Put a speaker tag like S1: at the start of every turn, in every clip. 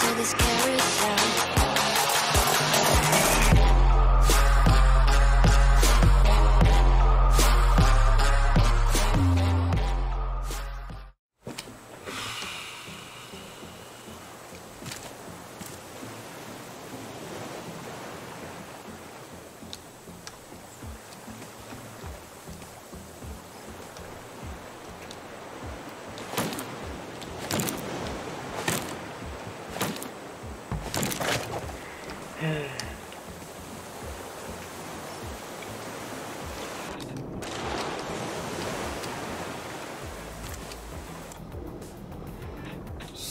S1: to this carousel.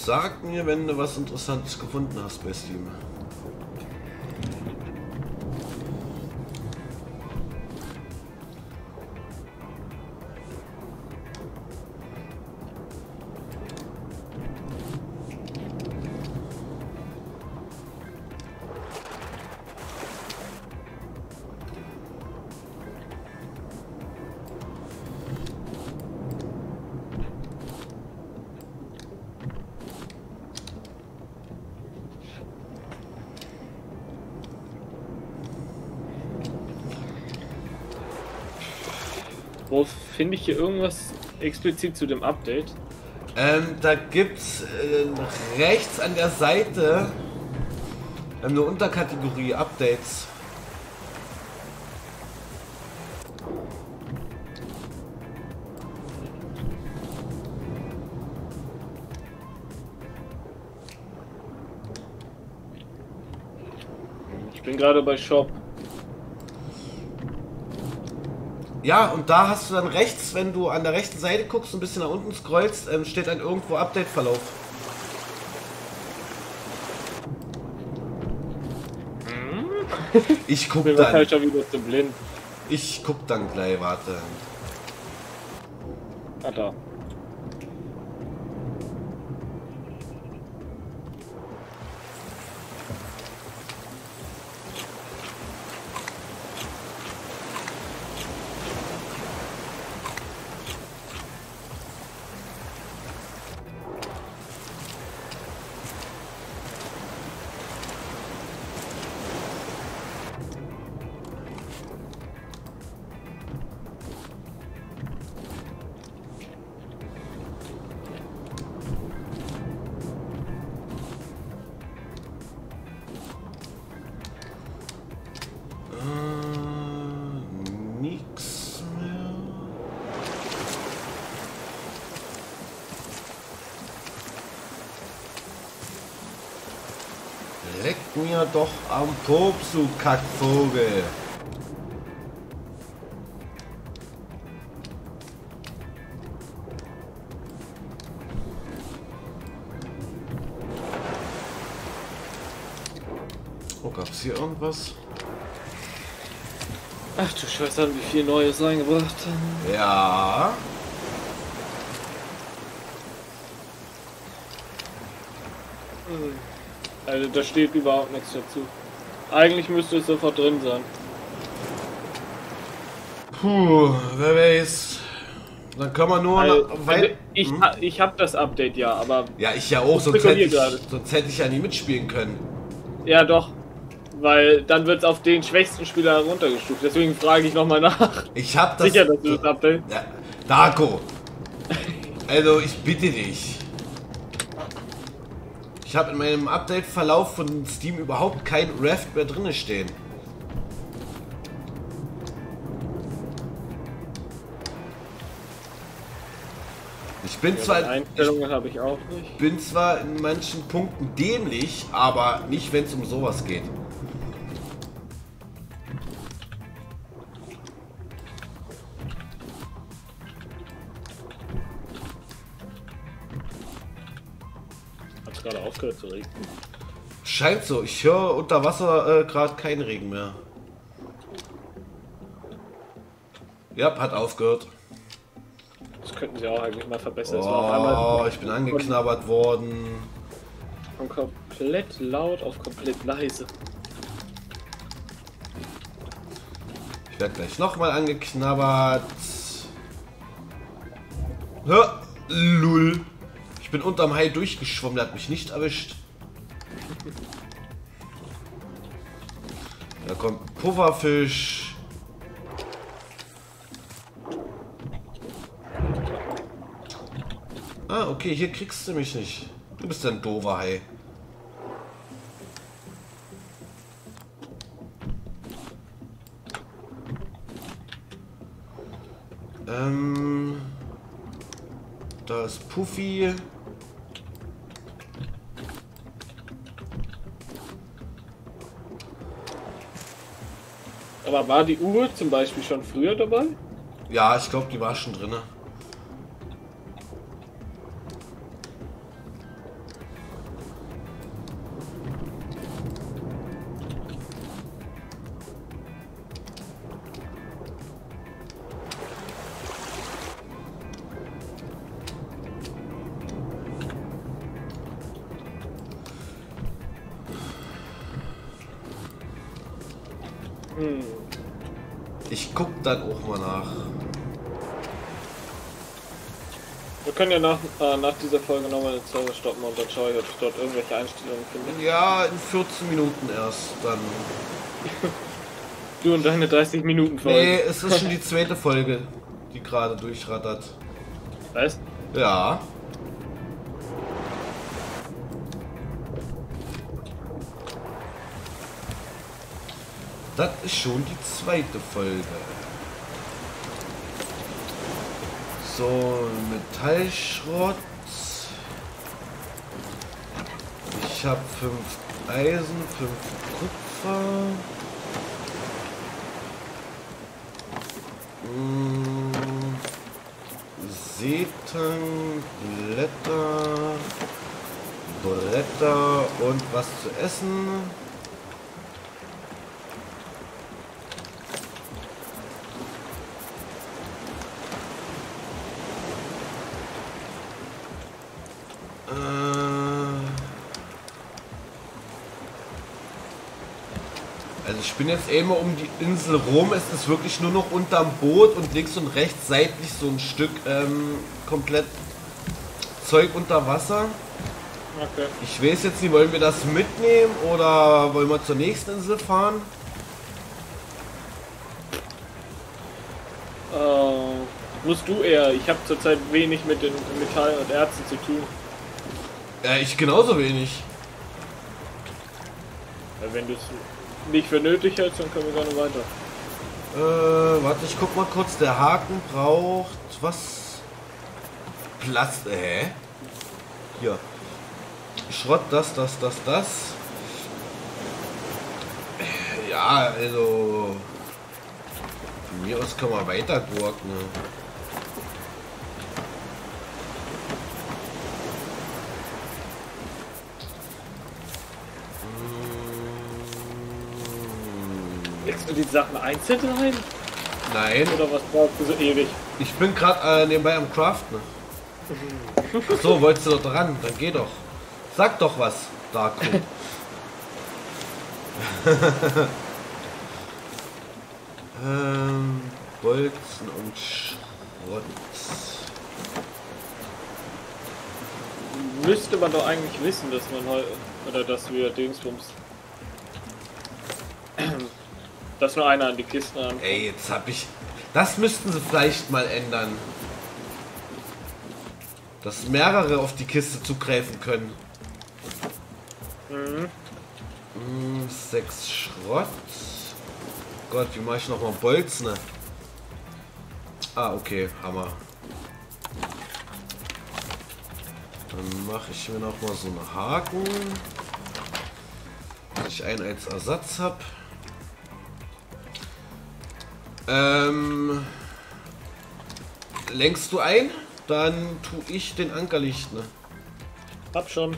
S2: Sag mir, wenn du was Interessantes gefunden hast bei Steam.
S3: Wo finde ich hier irgendwas explizit zu dem Update?
S2: Ähm, da gibt's äh, rechts an der Seite ähm, eine Unterkategorie Updates.
S3: Ich bin gerade bei Shop.
S2: Ja, und da hast du dann rechts, wenn du an der rechten Seite guckst und ein bisschen nach unten scrollst, ähm, steht dann irgendwo Update-Verlauf. Ich guck dann.
S3: wahrscheinlich schon wieder zu blind.
S2: Ich guck dann gleich, warte.
S3: Ah, da.
S2: Mir doch am Pops, du Kackvogel. Oh, gab's hier irgendwas?
S3: Ach du Scheiße, haben wie viel Neues reingebracht.
S2: Ja.
S3: Also da steht überhaupt nichts dazu. Eigentlich müsste es sofort drin sein.
S2: Puh, wer weiß. Dann kann man nur nach, weil,
S3: also ich,
S2: Hm?
S3: ich habe das Update ja, aber
S2: Ja, ich ja auch, sonst hätte ich, sonst hätte ich ja nie mitspielen können.
S3: ja doch. Weil dann wird es auf den schwächsten Spieler runtergestuft. Deswegen frage ich nochmal nach.
S2: Ich hab das.
S3: Sicher, dass du das Update.
S2: Ja, Darko. Also, ich bitte dich. Ich habe in meinem Update-Verlauf von Steam überhaupt kein Raft mehr drinne stehen. Ich bin zwar, ich
S3: Einstellungen habe ich auch nicht.
S2: bin zwar in manchen Punkten dämlich, aber nicht, wenn es um sowas geht.
S3: Gerade aufgehört zu regnen.
S2: Scheint so. Ich höre unter Wasser äh, gerade keinen Regen mehr. Ja, hat aufgehört.
S3: Das könnten sie auch eigentlich mal verbessern.
S2: Oh, ich bin angeknabbert worden.
S3: von komplett laut auf komplett leise.
S2: Ich werde gleich nochmal angeknabbert. Hör. Ich bin unterm Hai durchgeschwommen, der hat mich nicht erwischt. Da kommt Pufferfisch. Ah, okay, hier kriegst du mich nicht. Du bist ein doofer Hai. Ähm, da ist Puffy.
S3: Aber war die Uhr zum Beispiel schon früher dabei?
S2: Ja, ich glaube, die war schon drinne.
S3: Können ja nach, äh, nach dieser Folge nochmal den Server stoppen und dann schaue ich, ob ich dort irgendwelche Einstellungen finde.
S2: Ja, in 14 Minuten erst dann.
S3: Du und deine 30 Minuten Folge.
S2: Nee, es ist schon die zweite Folge, die gerade durchrattert.
S3: Weißt
S2: Ja. Das ist schon die zweite Folge. So, Metallschrott. Ich habe fünf Eisen, fünf Kupfer. Mm, Seetang, Blätter, Bretter und was zu essen. Bin jetzt eben um die Insel rum. Es ist wirklich nur noch unterm Boot und links und rechts seitlich so ein Stück ähm, komplett Zeug unter Wasser.
S3: Okay.
S2: Ich weiß jetzt nicht, wollen wir das mitnehmen oder wollen wir zur nächsten Insel fahren?
S3: Äh, musst du eher. Ich habe zurzeit wenig mit den Metall und Erzen zu tun.
S2: Ja, ich genauso wenig.
S3: Wenn du nicht für nötig hältst, dann können wir gerne weiter.
S2: Äh, warte, ich guck mal kurz. Der Haken braucht was? Platz. Äh, hä? Hier. Schrott, das, das, das, das. Ja, also. Von mir aus kann man weiter gurken.
S3: Du die Sachen einzeln rein?
S2: Nein,
S3: Oder was brauchst du so ewig?
S2: ich bin gerade äh, nebenbei am Craften. Ach so, wolltest du doch dran? Dann geh doch. Sag doch was, Darko. ähm, Bolzen und Schrott.
S3: Müsste man doch eigentlich wissen, dass man heute. Oder dass wir Dingsbums. Dass nur einer an die Kisten haben.
S2: Ey, jetzt hab ich. Das müssten sie vielleicht mal ändern. Dass mehrere auf die Kiste zugreifen können.
S3: Mhm.
S2: Hm, sechs Schrott. Gott, wie mache ich nochmal Bolzen? Ah, okay, Hammer. Dann mache ich mir noch mal so einen Haken. Dass ich einen als Ersatz habe. Ähm, lenkst du ein? Dann tue ich den Ankerlicht. Ne?
S3: Hab schon.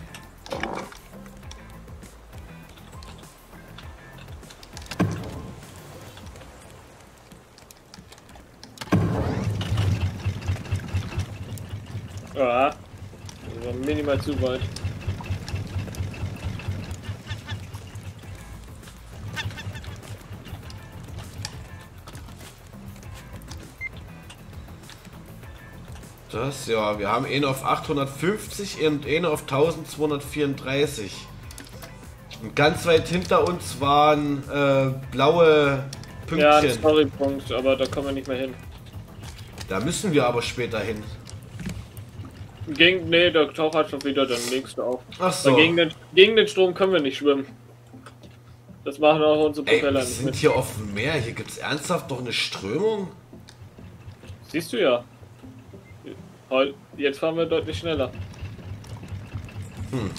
S3: Ja, das war minimal zu weit.
S2: Das, ja, wir haben einen auf 850 und einen auf 1234. Und ganz weit hinter uns waren äh, blaue
S3: Ja, ein
S2: Pünktchen.
S3: Storypunkt, aber da kommen wir nicht mehr hin.
S2: da müssen wir aber später hin.
S3: Gegen, nee, der Tauch hat schon wieder, dann du auf.
S2: Ach so.
S3: Gegen, den, gegen den Strom können wir nicht schwimmen. Das machen auch unsere
S2: Ey,
S3: Propeller
S2: wir
S3: nicht
S2: sind
S3: mit.
S2: hier auf dem Meer. Hier gibt es ernsthaft doch eine Strömung.
S3: Siehst du ja. Jetzt fahren wir deutlich schneller.
S2: Hm.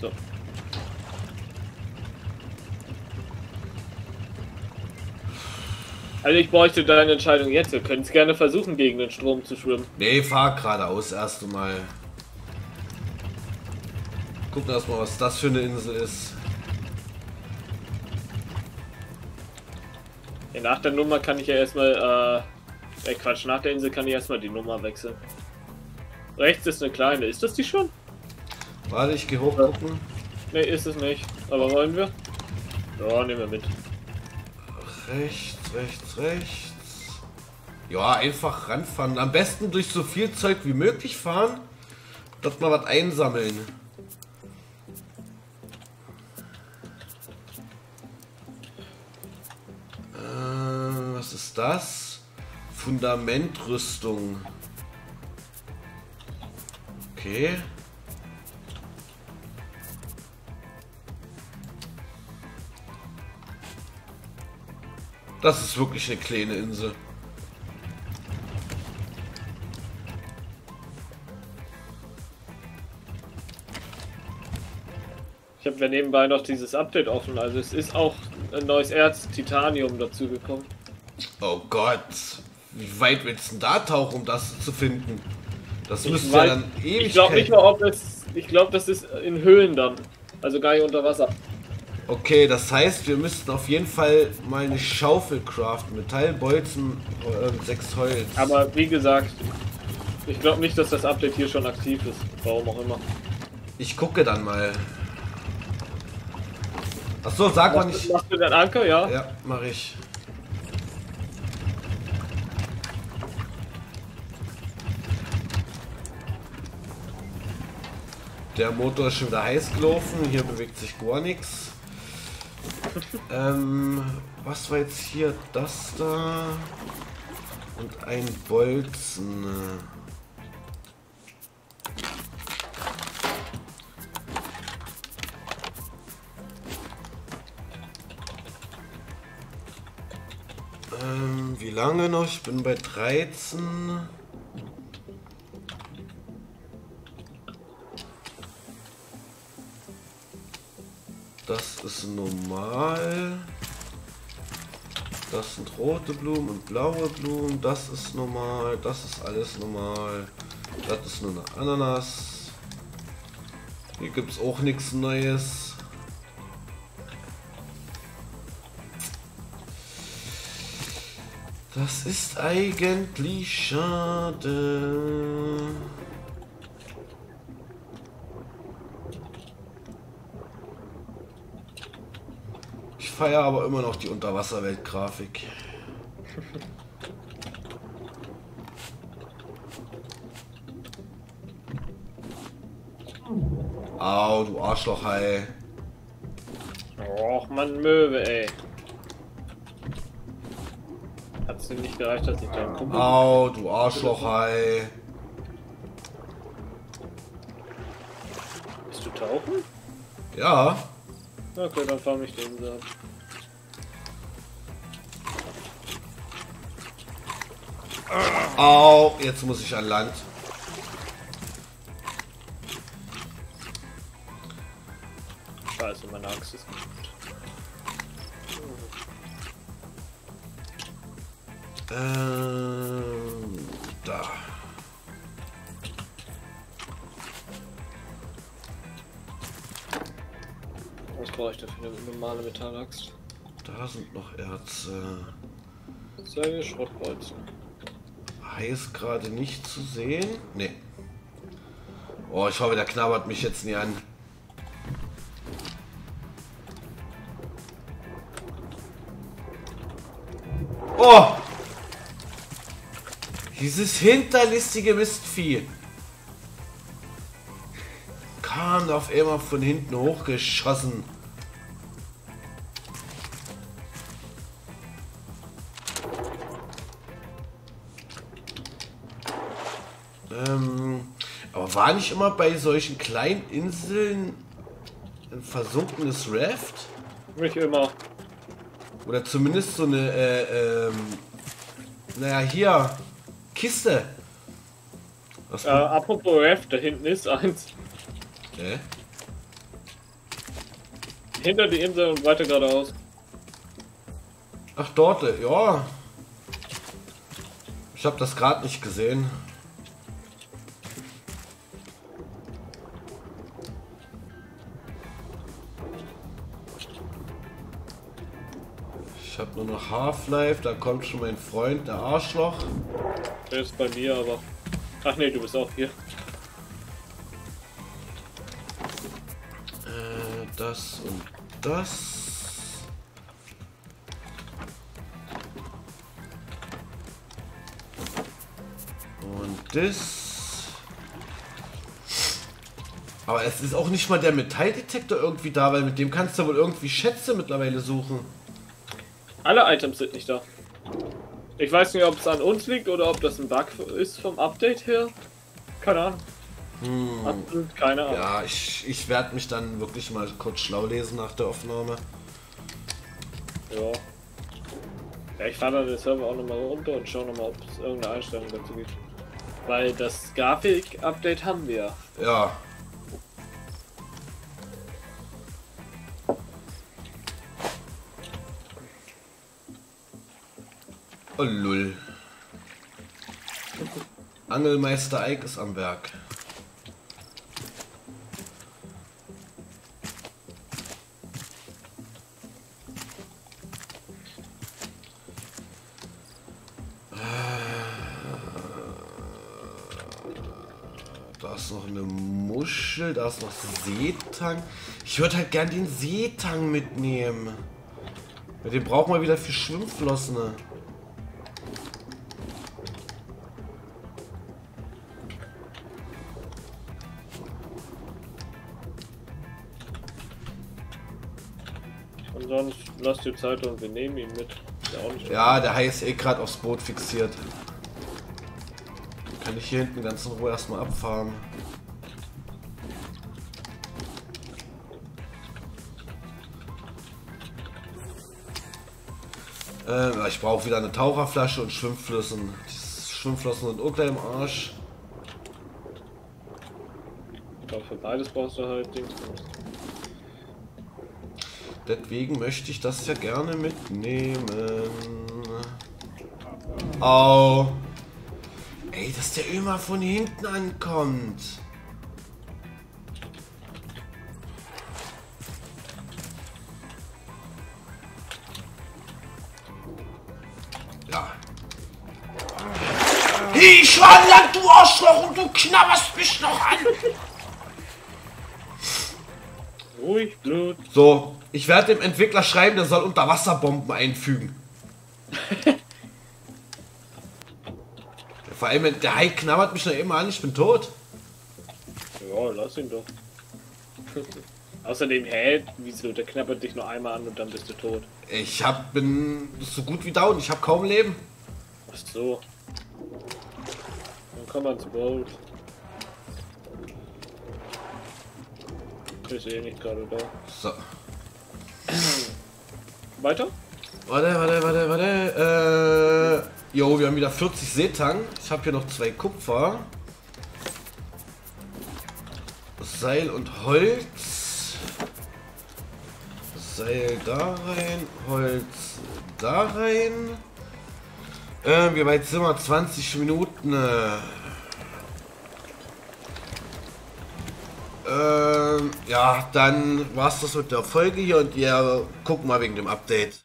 S3: So. Also ich bräuchte deine Entscheidung jetzt. Wir können es gerne versuchen, gegen den Strom zu schwimmen.
S2: Nee, fahr geradeaus erst einmal. Gucken erstmal, was das für eine Insel ist.
S3: Nach der Nummer kann ich ja erstmal, äh, äh, Quatsch, nach der Insel kann ich erstmal die Nummer wechseln. Rechts ist eine kleine. Ist das die schon?
S2: Warte, ich geh hoch gucken.
S3: Ne, ist es nicht. Aber wollen wir? Ja, nehmen wir mit.
S2: Rechts, rechts, rechts. Ja, einfach ranfahren. Am besten durch so viel Zeug wie möglich fahren, dass wir was einsammeln. Das? Fundamentrüstung. Okay. Das ist wirklich eine kleine Insel.
S3: Ich habe ja nebenbei noch dieses Update offen. Also es ist auch ein neues Erz, Titanium, dazu gekommen.
S2: Oh Gott. Wie weit willst du denn da tauchen, um das zu finden? Das müsste ja dann ewig.
S3: Ich glaube nicht mal, ob es. Ich glaube, das ist in Höhlen dann. Also gar nicht unter Wasser.
S2: Okay, das heißt, wir müssten auf jeden Fall mal eine Schaufel craften. Metallbolzen, äh, sechs Holz.
S3: Aber wie gesagt, ich glaube nicht, dass das Update hier schon aktiv ist. Warum auch immer.
S2: Ich gucke dann mal. Ach so, sag mal nicht.
S3: Machst du den Anker? Ja.
S2: Ja, mach ich. Der Motor ist schon wieder heiß gelaufen, hier bewegt sich gar nichts. Ähm, was war jetzt hier? Das da und ein Bolzen. Ähm, wie lange noch? Ich bin bei 13. Das ist normal. Das sind rote Blumen und blaue Blumen. Das ist normal. Das ist alles normal. Das ist nur eine Ananas. Hier gibt es auch nichts Neues. Das ist eigentlich schade. Ich feiere aber immer noch die Unterwasserwelt-Grafik. Au, du Arschlochhai.
S3: Och, Mann, Möwe, ey. Hat's dir nicht gereicht, dass ich deinen Kumpel.
S2: Au, du Arschlochhai.
S3: Bist du tauchen?
S2: Ja,
S3: Okay, dann fahr mich den ab.
S2: au, jetzt muss ich an Land.
S3: Scheiße, meine Axt ist kaputt.
S2: Ähm, da.
S3: Was brauche ich dafür? Eine normale Metallaxt?
S2: Da sind noch Erze.
S3: Sehr Schrottbolzen.
S2: Heiß gerade nicht zu sehen. Nee. Oh, ich hoffe, der knabbert mich jetzt nie an. Oh! Dieses hinterlistige Mistvieh. Kam auf einmal von hinten hochgeschossen. War nicht immer bei solchen kleinen Inseln ein versunkenes Raft?
S3: Nicht immer.
S2: Oder zumindest so eine, äh, ähm, naja, hier, Kiste. Was
S3: Äh, apropos Raft, da hinten ist eins.
S2: äh?
S3: Hinter die Insel und weiter geradeaus.
S2: Ach, dort, äh, ja. Ich habe das gerade nicht gesehen. Nur noch Half-Life, da kommt schon mein Freund, der Arschloch.
S3: Der ist bei mir, aber. Ach nee, du bist auch hier.
S2: Äh, das und das. Und das. Aber es ist auch nicht mal der Metalldetektor irgendwie da, weil mit dem kannst du wohl irgendwie Schätze mittlerweile suchen.
S3: Alle Items sind nicht da. Ich weiß nicht, ob es an uns liegt oder ob das ein Bug ist vom Update her. Keine Ahnung. Absolut keine Ahnung.
S2: Ja, ich, ich werde mich dann wirklich mal kurz schlau lesen nach der Aufnahme.
S3: Ja. Ja, ich fahre dann den Server auch nochmal runter und schaue nochmal, ob es irgendeine Einstellung dazu gibt. Weil das Grafik-Update haben wir.
S2: Ja. Oh lull. Angelmeister Eik ist am Werk. Da ist noch eine Muschel, da ist noch Seetang. Ich würde halt gern den Seetang mitnehmen. Den brauchen wir wieder für Schwimmflossen. ne?
S3: Sonst lass dir Zeit und wir nehmen ihn mit. Ja
S2: der Hai ist eh gerade aufs Boot fixiert. Kann ich hier hinten ganz in Ruhe erstmal abfahren. Äh, ich brauche wieder eine Taucherflasche und Schwimmflossen. Die Schwimmflossen sind auch gleich im Arsch.
S3: Ich glaube, für beides brauchst du halt Dings.
S2: Deswegen möchte ich das ja gerne mitnehmen. Au. Ey, dass der immer von hinten ankommt. Ja. Hey, Schwanland, du Arschloch, und du knabberst mich noch an.
S3: Ruhig, Blut.
S2: So, ich werde dem Entwickler schreiben, der soll Unterwasserbomben einfügen. Vor allem, der Hai knabbert mich noch immer an, ich bin tot.
S3: Ja, lass ihn doch. Außerdem, hä, wieso? Der knabbert dich nur einmal an und dann bist du tot.
S2: Ich hab, bin so gut wie down, ich habe kaum Leben.
S3: Ach so. Dann komm mal ins Boot. Ist eh nicht gerade da.
S2: So.
S3: Weiter?
S2: Warte, warte, warte, warte. Äh, jo, wir haben wieder 40 Seetang. Ich habe hier noch zwei Kupfer. Seil und Holz. Seil da rein, Holz da rein. Äh, wie weit sind wir? 20 Minuten. Äh, ähm, ja, dann war's das mit der Folge hier und ihr guckt mal wegen dem Update.